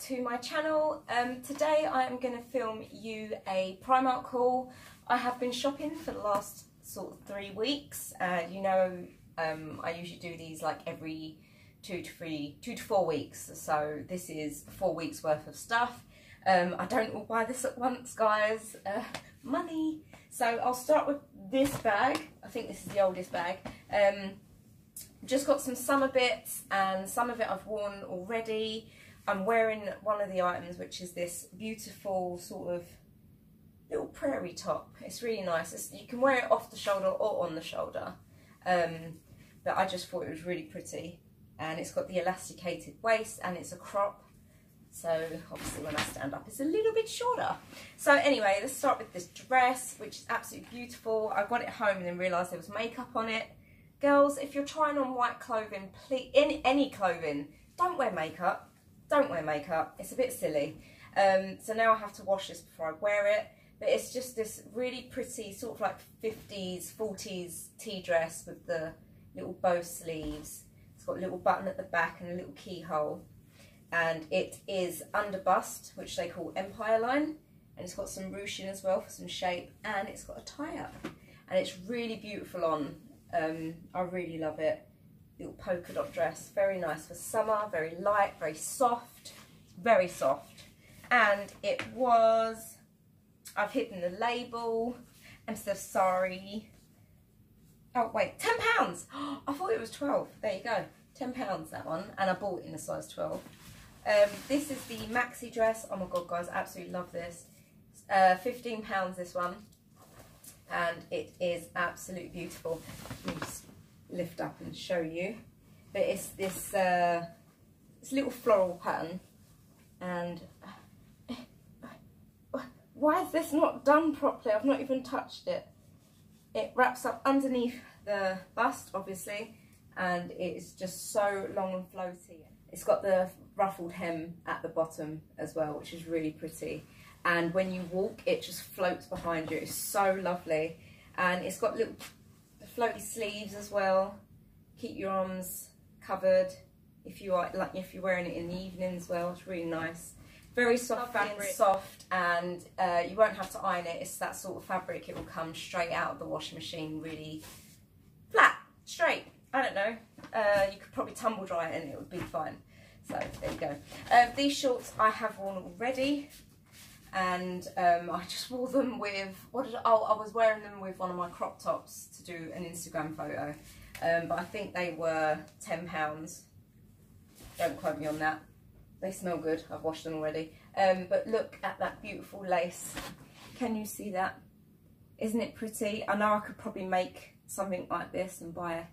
to my channel. Um, today I am going to film you a Primark haul. I have been shopping for the last sort of three weeks. Uh, you know um, I usually do these like every two to three, two to four weeks. So this is four weeks worth of stuff. Um, I don't buy this at once guys, uh, money. So I'll start with this bag. I think this is the oldest bag. Um, just got some summer bits and some of it I've worn already. I'm wearing one of the items which is this beautiful sort of little prairie top. It's really nice. It's, you can wear it off the shoulder or on the shoulder. Um, but I just thought it was really pretty. And it's got the elasticated waist and it's a crop. So obviously when I stand up it's a little bit shorter. So anyway, let's start with this dress, which is absolutely beautiful. I got it home and then realised there was makeup on it. Girls, if you're trying on white clothing, please, in any clothing, don't wear makeup. Don't wear makeup. It's a bit silly. Um, so now I have to wash this before I wear it. But it's just this really pretty sort of like 50s, 40s tea dress with the little bow sleeves. It's got a little button at the back and a little keyhole. And it is under bust, which they call Empire Line. And it's got some ruching as well for some shape. And it's got a tie-up. And it's really beautiful on. Um, I really love it. Little polka dot dress, very nice for summer, very light, very soft, very soft. And it was, I've hidden the label. I'm so sorry. Oh wait, ten pounds. I thought it was twelve. There you go, ten pounds that one, and I bought it in a size twelve. Um, this is the maxi dress. Oh my god, guys, I absolutely love this. Uh, fifteen pounds this one and it is absolutely beautiful. Lift up and show you. But it's this, uh, this little floral pattern and why is this not done properly? I've not even touched it. It wraps up underneath the bust, obviously, and it's just so long and floaty. It's got the ruffled hem at the bottom as well, which is really pretty and when you walk it just floats behind you it's so lovely and it's got little floaty sleeves as well. Keep your arms covered if you are like if you're wearing it in the evening as well. It's really nice. Very soft fabric. Soft and uh, you won't have to iron it. It's that sort of fabric. It will come straight out of the washing machine really flat straight. I don't know. Uh, you could probably tumble dry it and it would be fine. So there you go. Uh, these shorts I have worn already and um, I just wore them with, what did I, oh, I was wearing them with one of my crop tops to do an Instagram photo, um, but I think they were £10, don't quote me on that, they smell good, I've washed them already, um, but look at that beautiful lace, can you see that? Isn't it pretty? I know I could probably make something like this and buy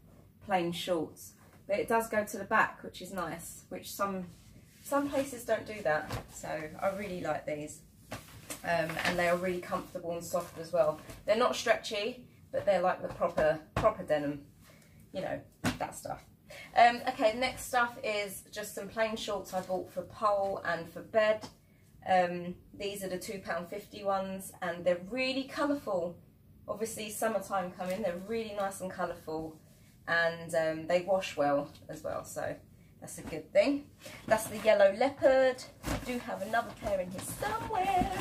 plain shorts, but it does go to the back, which is nice, which some some places don't do that, so I really like these um, and they are really comfortable and soft as well. They're not stretchy, but they're like the proper proper denim, you know, that stuff. Um, okay, next stuff is just some plain shorts I bought for pole and for bed. Um, these are the £2.50 ones and they're really colourful. Obviously summertime coming, they're really nice and colourful and um, they wash well as well. So that's a good thing. That's the yellow leopard. I do have another pair in here somewhere.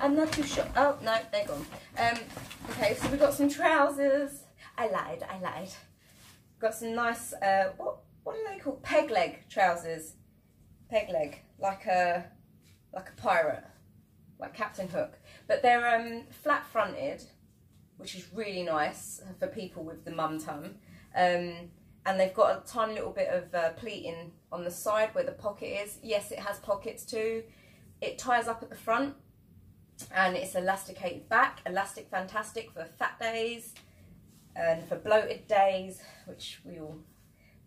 I'm not too sure. Oh, no, they're gone. Um, okay, so we've got some trousers. I lied, I lied. Got some nice, uh, what, what are they called? Peg leg trousers. Peg leg, like a, like a pirate, like Captain Hook. But they're um, flat fronted, which is really nice for people with the mum tum. Um, and they've got a tiny little bit of uh, pleating on the side where the pocket is. Yes, it has pockets too. It ties up at the front and it's elasticated back. Elastic fantastic for fat days and for bloated days, which we all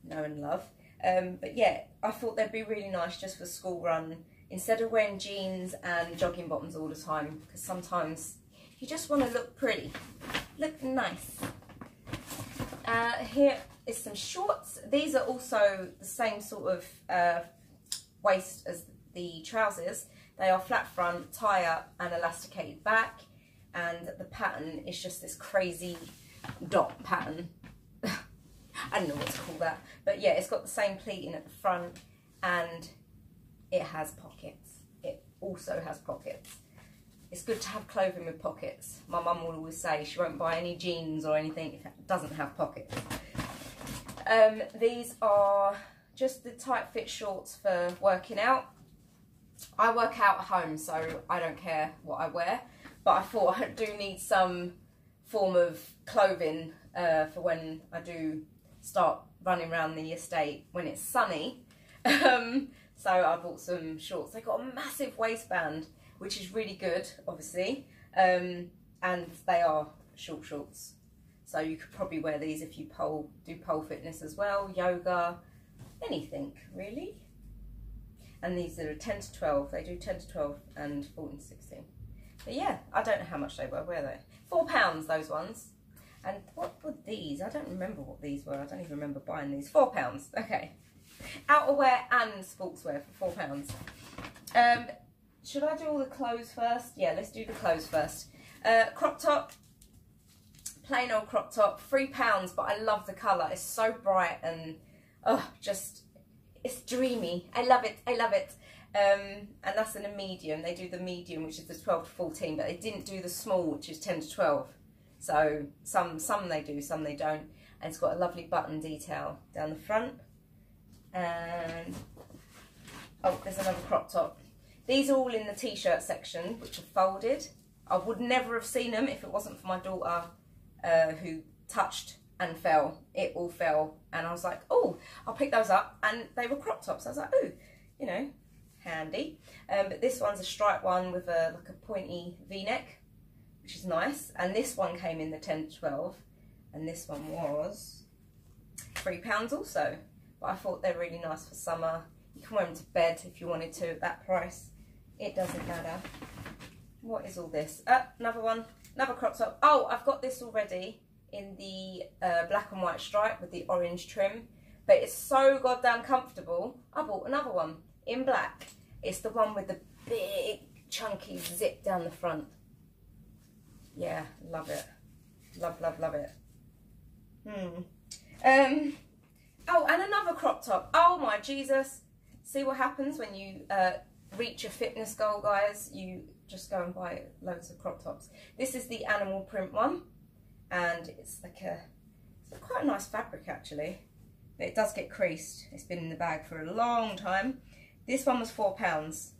know and love. Um, but yeah, I thought they'd be really nice just for school run instead of wearing jeans and jogging bottoms all the time because sometimes you just want to look pretty, look nice. Uh, here is some shorts. These are also the same sort of uh, waist as the trousers. They are flat front, tie up and elasticated back. And the pattern is just this crazy dot pattern. I don't know what to call that. But yeah, it's got the same pleating at the front and it has pockets. It also has pockets. It's good to have clothing with pockets. My mum will always say she won't buy any jeans or anything if it doesn't have pockets. Um, these are just the tight fit shorts for working out. I work out at home, so I don't care what I wear. But I thought I do need some form of clothing uh, for when I do start running around the estate when it's sunny. Um, so I bought some shorts. They got a massive waistband, which is really good, obviously. Um, and they are short shorts. So you could probably wear these if you pole do pole fitness as well, yoga, anything really. And these are 10 to 12. They do 10 to 12 and 14 to 16. But yeah, I don't know how much they were, were they? Four pounds, those ones. And what were these? I don't remember what these were. I don't even remember buying these. Four pounds, okay. Outerwear and sportswear for four pounds. Um, should I do all the clothes first? Yeah, let's do the clothes first. Uh, crop top, plain old crop top, three pounds, but I love the colour. It's so bright and oh, just it's dreamy. I love it. I love it. Um, and that's in a medium. They do the medium, which is the 12 to 14, but they didn't do the small, which is 10 to 12. So some some they do, some they don't. And it's got a lovely button detail down the front. And oh, there's another crop top. These are all in the t-shirt section, which are folded. I would never have seen them if it wasn't for my daughter uh, who touched and fell. It all fell. And I was like, oh, I'll pick those up. And they were crop tops. I was like, oh, you know, handy. Um, but this one's a striped one with a like a pointy v-neck, which is nice. And this one came in the 10 to 12. And this one was £3 also. But I thought they're really nice for summer. You can wear them to bed if you wanted to at that price. It doesn't matter. What is all this? Uh, another one, another crop top. Oh, I've got this already in the uh, black and white stripe with the orange trim. But it's so goddamn comfortable. I bought another one in black. It's the one with the big chunky zip down the front. Yeah, love it. Love, love, love it. Hmm. Um, oh, and another crop top. Oh my Jesus. See what happens when you uh, reach a fitness goal, guys. You just go and buy loads of crop tops. This is the animal print one. And it's like a, it's quite a nice fabric actually. It does get creased. It's been in the bag for a long time. This one was four pounds.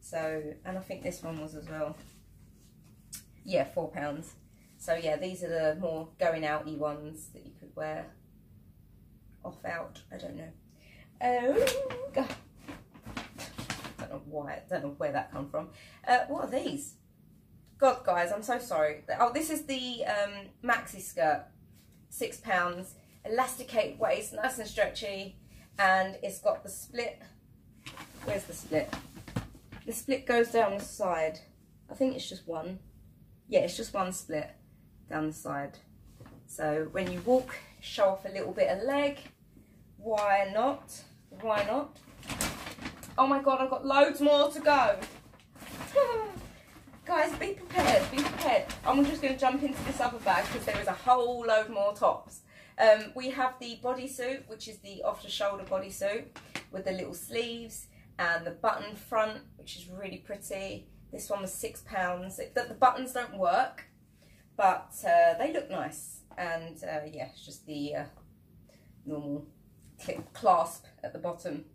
So, and I think this one was as well. Yeah, four pounds. So yeah, these are the more going outy ones that you could wear off out. I don't know. Oh, God. Know why. I don't know where that come from. Uh, what are these? God, guys, I'm so sorry. Oh, this is the um, maxi skirt. Six pounds. Elasticated waist, nice and stretchy. And it's got the split Where's the split? The split goes down the side. I think it's just one. Yeah, it's just one split down the side. So when you walk, show off a little bit of leg. Why not? Why not? Oh my God, I've got loads more to go. Guys, be prepared, be prepared. I'm just going to jump into this other bag because there is a whole load more tops. Um, we have the bodysuit, which is the off-the-shoulder bodysuit with the little sleeves and the button front, which is really pretty. This one was six pounds. The, the buttons don't work, but uh, they look nice. And uh, yeah, it's just the uh, normal clip clasp at the bottom.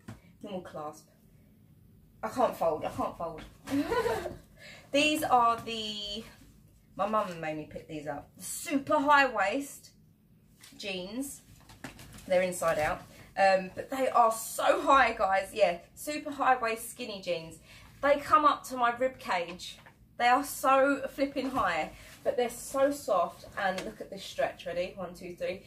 Normal clasp. I can't fold, I can't fold. these are the, my mum made me pick these up. Super high waist jeans. They're inside out. Um, but they are so high, guys. Yeah, super high waist skinny jeans. They come up to my rib cage. They are so flipping high, but they're so soft. And look at this stretch. Ready? One, two, three.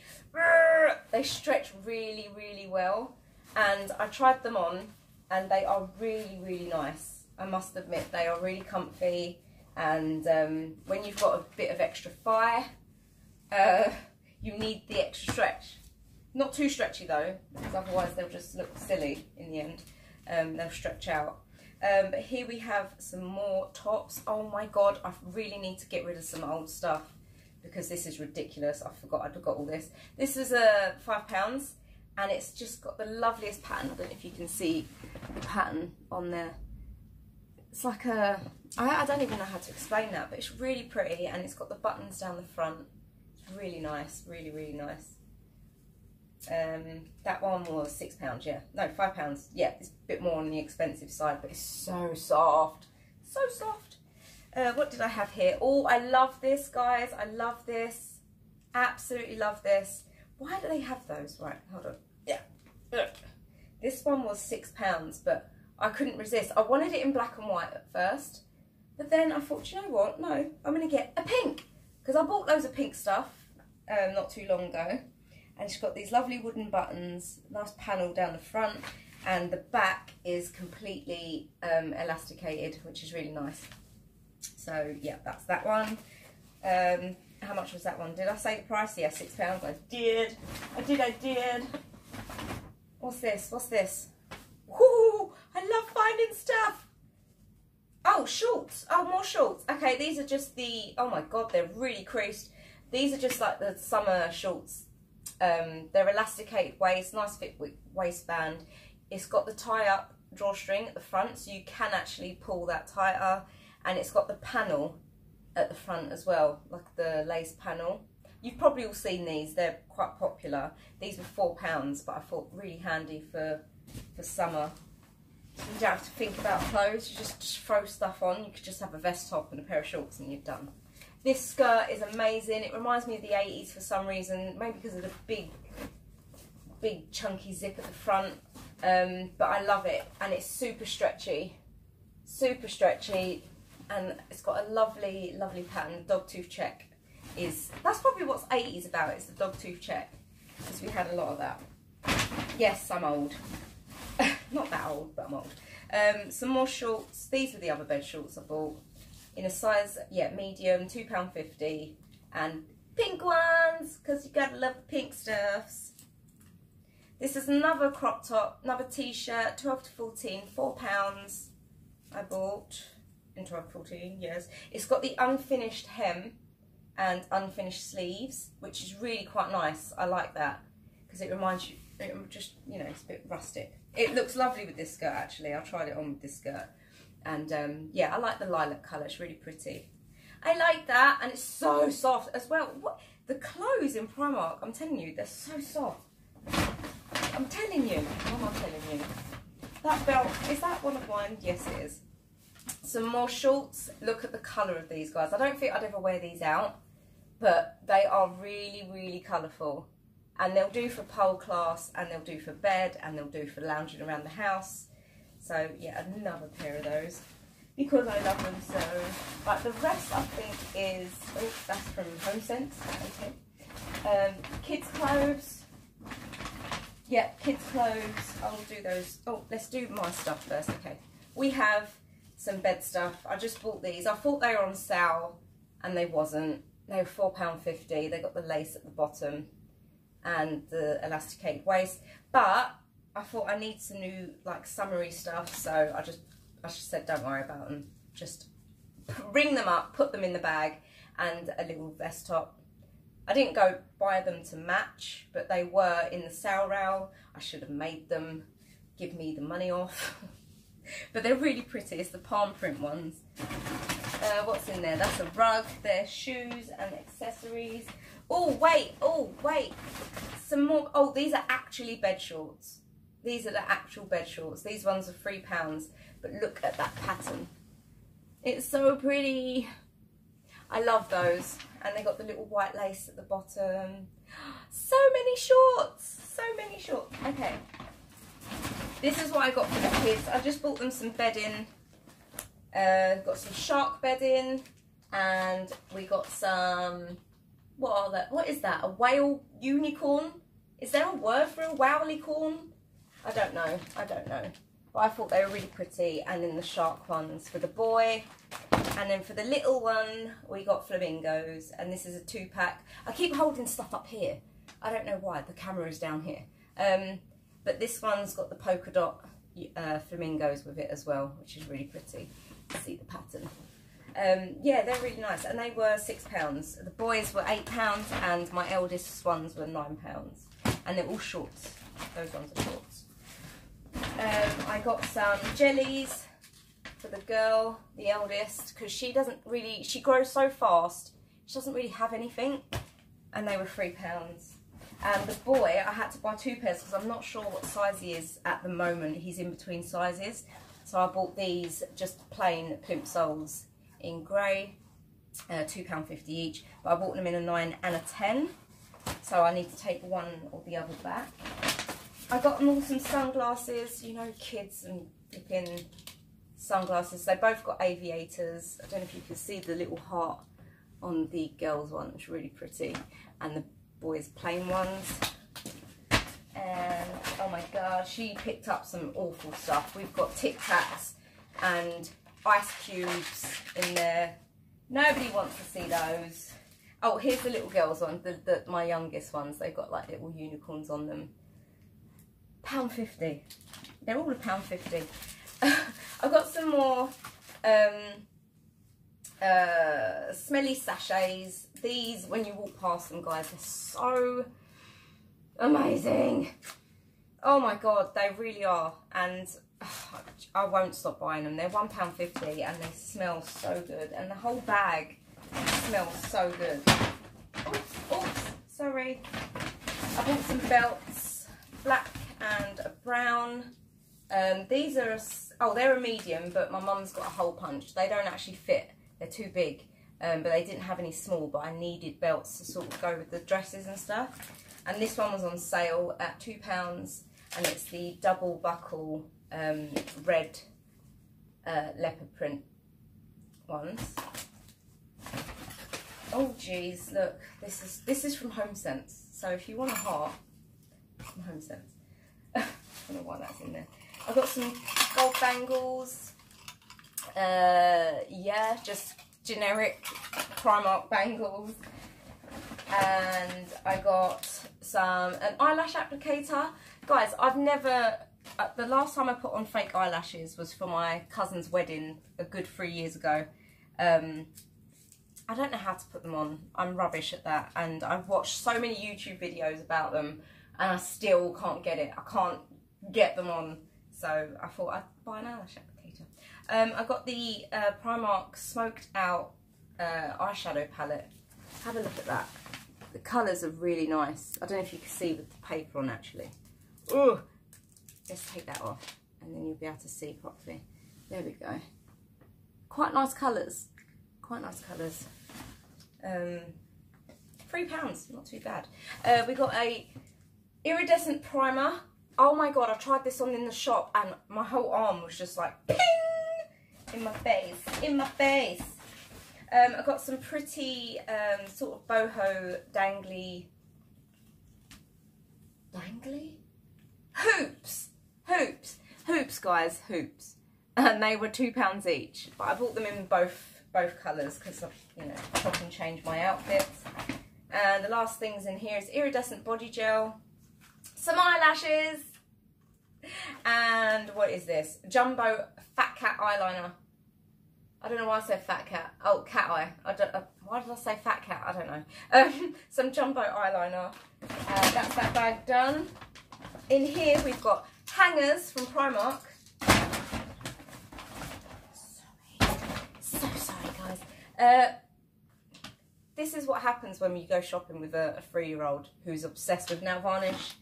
They stretch really, really well. And I tried them on, and they are really, really nice. I must admit, they are really comfy. And um, when you've got a bit of extra fire, uh, you need the extra stretch. Not too stretchy though, because otherwise they'll just look silly in the end. Um, they'll stretch out. Um, but here we have some more tops. Oh my god, I really need to get rid of some old stuff because this is ridiculous. I forgot I'd got all this. This is a uh, five pounds, and it's just got the loveliest pattern. I don't know if you can see pattern on there. It's like a, I, I don't even know how to explain that, but it's really pretty and it's got the buttons down the front. Really nice, really, really nice. Um, that one was six pounds, yeah. No, five pounds. Yeah, it's a bit more on the expensive side, but it's so soft. So soft. Uh, what did I have here? Oh, I love this, guys. I love this. Absolutely love this. Why do they have those? Right, hold on. Yeah. This one was six pounds, but I couldn't resist. I wanted it in black and white at first, but then I thought, you know what? No, I'm going to get a pink because I bought loads of pink stuff um, not too long ago and she's got these lovely wooden buttons, nice panel down the front, and the back is completely um, elasticated, which is really nice. So yeah, that's that one. Um, how much was that one? Did I say the price? Yeah, six pounds. I did. I did. I did. What's this? What's this? I love finding stuff. Oh, shorts. Oh, more shorts. Okay, these are just the. Oh my god, they're really creased. These are just like the summer shorts um, they're elasticated waist, nice fit waistband. It's got the tie-up drawstring at the front, so you can actually pull that tighter. And it's got the panel at the front as well, like the lace panel. You've probably all seen these, they're quite popular. These were four pounds, but I thought really handy for, for summer. You don't have to think about clothes, you just, throw stuff on. You could just have a vest top and a pair of shorts and you're done. This skirt is amazing. It reminds me of the 80s for some reason, maybe because of the big, big chunky zip at the front. Um, but I love it and it's super stretchy, super stretchy and it's got a lovely, lovely pattern. Dog tooth check is, that's probably what's 80s about, it's the dog tooth check because we had a lot of that. Yes, I'm old. Not that old, but I'm old. Um, some more shorts. These are the other bed shorts I bought in a size, yeah, medium, £2.50. And pink ones, because you gotta love pink stuffs. This is another crop top, another t-shirt, 12 to 14, £4 I bought. In 12 to 14, yes. It's got the unfinished hem and unfinished sleeves, which is really quite nice. I like that because it reminds you, it just, you know, it's a bit rustic. It looks lovely with this skirt actually. I tried it on with this skirt. And um, yeah, I like the lilac colour. It's really pretty. I like that. And it's so soft as well. What The clothes in Primark, I'm telling you, they're so soft. I'm telling you. What am I telling you? That belt, is that one of mine? Yes, it is. Some more shorts. Look at the colour of these guys. I don't think I'd ever wear these out. But they are really, really colourful. And they'll do for pole class, and they'll do for bed, and they'll do for lounging around the house so yeah, another pair of those because I love them so. But the rest I think is, oh, that's from HomeSense, okay. Um, kids clothes. Yeah, kids clothes. I'll do those. Oh, let's do my stuff first, okay. We have some bed stuff. I just bought these. I thought they were on sale and they wasn't. Were £4.50. They got the lace at the bottom and the elasticated waist. But I thought I need some new like summery stuff, so I just I just said don't worry about them. Just ring them up, put them in the bag, and a little vest top. I didn't go buy them to match, but they were in the sale rail. I should have made them. Give me the money off. but they're really pretty. It's the palm print ones. Uh, what's in there? That's a rug. There's shoes and accessories. Oh, wait. Oh, wait. Some more. Oh, these are actually bed shorts. These are the actual bed shorts. These ones are three pounds, but look at that pattern. It's so pretty. I love those. And they got the little white lace at the bottom. So many shorts. So many shorts. Okay. This is what I got for the kids. I just bought them some bedding. Uh, got some shark bedding. And we got some... What are that? What is that? A whale unicorn? Is there a word for a whale-licorn? I don't know. I don't know. But I thought they were really pretty. And then the shark ones for the boy. And then for the little one, we got flamingos. And this is a two pack. I keep holding stuff up here. I don't know why. The camera is down here. Um, but this one's got the polka dot uh, flamingos with it as well, which is really pretty. See the pattern. Um, yeah, they're really nice. And they were £6. The boys were £8 and my eldest ones were £9 and they're all shorts. Those ones are shorts. Um, I got some jellies for the girl, the eldest, because she doesn't really, she grows so fast, she doesn't really have anything, and they were three pounds. And the boy, I had to buy two pairs because I'm not sure what size he is at the moment. He's in between sizes. So I bought these just plain plimsolls in grey, uh, £2.50 each. But I bought them in a 9 and a 10. So I need to take one or the other back. I got them all some sunglasses, you know, kids and flipping sunglasses. They both got aviators. I don't know if you can see the little heart on the girls one. It's really pretty. And the boys plain ones. And oh my god, she picked up some awful stuff. We've got Tic Tacs and ice cubes in there. Nobody wants to see those. Oh, here's the little girls one, the, the, my youngest ones. They've got like little unicorns on them. Pound fifty. They're all a pound fifty. I've got some more um, uh, smelly sachets. These, when you walk past them, guys, they're so amazing. Oh my god, they really are. And I won't stop buying them. They're £1.50 and they smell so good. And the whole bag smells so good. Oops, oops, sorry. I bought some belts, black and a brown. Um, these are, a, oh, they're a medium, but my mum's got a hole punch. They don't actually fit. They're too big. Um, but they didn't have any small, but I needed belts to sort of go with the dresses and stuff. And this one was on sale at £2, and it's the double buckle um, red uh, leopard print ones. Oh geez, look, this is this is from HomeSense. So if you want a heart from HomeSense, I don't know why that's in there. I've got some gold bangles. Uh, yeah, just generic Primark bangles. And I got some an eyelash applicator. Guys, I've never uh, the last time I put on fake eyelashes was for my cousin's wedding a good three years ago. Um, I don't know how to put them on. I'm rubbish at that. And I've watched so many YouTube videos about them and I still can't get it. I can't get them on. So I thought I'd buy an eyelash applicator. Um, I got the uh, Primark Smoked Out uh, eyeshadow palette. Have a look at that. The colours are really nice. I don't know if you can see with the paper on actually. Oh, Let's take that off and then you'll be able to see properly. There we go. Quite nice colours. Quite nice colours. Um, three pounds, not too bad. Uh, we got a iridescent primer. Oh my god, I tried this on in the shop and my whole arm was just like ping in my face, in my face. Um, I got some pretty um, sort of boho dangly, dangly hoops hoops. Hoops, guys, hoops. And they were two pounds each. But I bought them in both both colours because I've, you know, I and change my outfits. And the last things in here is iridescent body gel, some eyelashes, and what is this? Jumbo Fat Cat eyeliner. I don't know why I said fat cat. Oh, cat eye. I don't. Uh, why did I say fat cat? I don't know. Um, some jumbo eyeliner. Uh, that's that bag done. In here we've got hangers from Primark. Sorry. So sorry, guys. Uh, this is what happens when you go shopping with a, a three-year-old who's obsessed with nail varnish.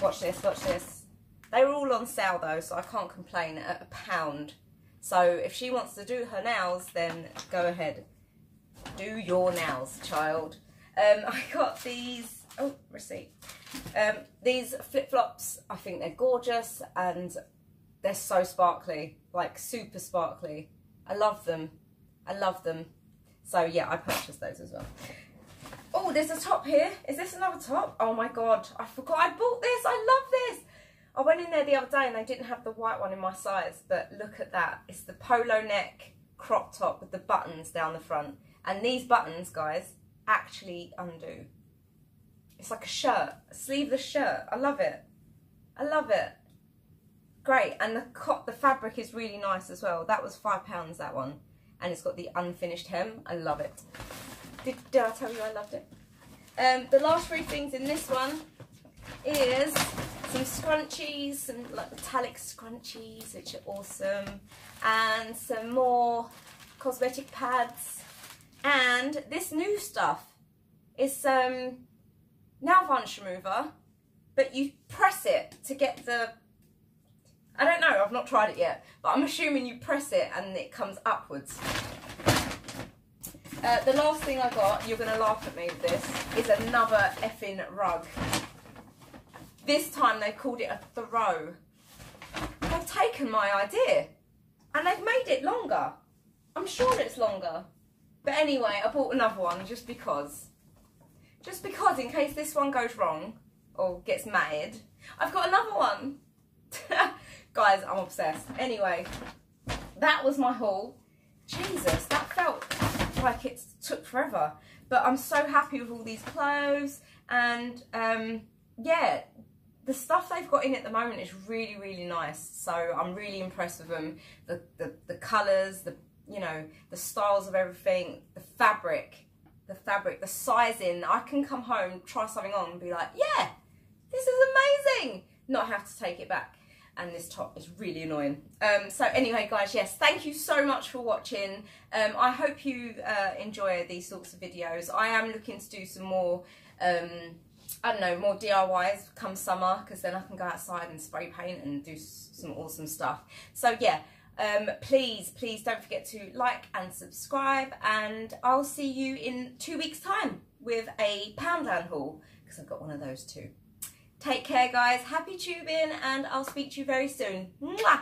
Watch this, watch this. They were all on sale though, so I can't complain at a pound. So if she wants to do her nails, then go ahead. Do your nails, child. Um, I got these, oh, receipt. Um, these flip-flops, I think they're gorgeous and they're so sparkly, like super sparkly. I love them. I love them. So yeah, I purchased those as well. Oh, there's a top here. Is this another top? Oh my God, I forgot I bought this. I love this. I went in there the other day and they didn't have the white one in my size, but look at that. It's the polo neck crop top with the buttons down the front. And these buttons, guys, actually undo. It's like a shirt, a sleeveless shirt. I love it. I love it. Great. And the cot, the fabric is really nice as well. That was five pounds, that one. And it's got the unfinished hem. I love it. Did, did I tell you I loved it? Um, the last three things in this one is some scrunchies, some like metallic scrunchies, which are awesome, and some more cosmetic pads, and this new stuff is some nail varnish remover, but you press it to get the I don't know, I've not tried it yet, but I'm assuming you press it and it comes upwards. Uh, the last thing I got, you're going to laugh at me with this, is another effing rug. This time they called it a throw. They've taken my idea and they've made it longer. I'm sure it's longer. But anyway, I bought another one just because. Just because in case this one goes wrong or gets mad, I've got another one. Guys, I'm obsessed. Anyway, that was my haul. Jesus, that felt like it took forever. But I'm so happy with all these clothes and um, yeah, the stuff they've got in at the moment is really, really nice. So I'm really impressed with them. The, the, the colours, the, you know, the styles of everything, the fabric, the fabric, the sizing. I can come home, try something on and be like, yeah, this is amazing. Not have to take it back. And this top is really annoying. Um, so anyway, guys, yes, thank you so much for watching. Um, I hope you uh, enjoy these sorts of videos. I am looking to do some more um, I don't know, more DIYs come summer because then I can go outside and spray paint and do some awesome stuff. So yeah, um, please, please don't forget to like and subscribe and I'll see you in two weeks time with a Poundland haul because I've got one of those too. Take care guys, happy tubing and I'll speak to you very soon. Mwah!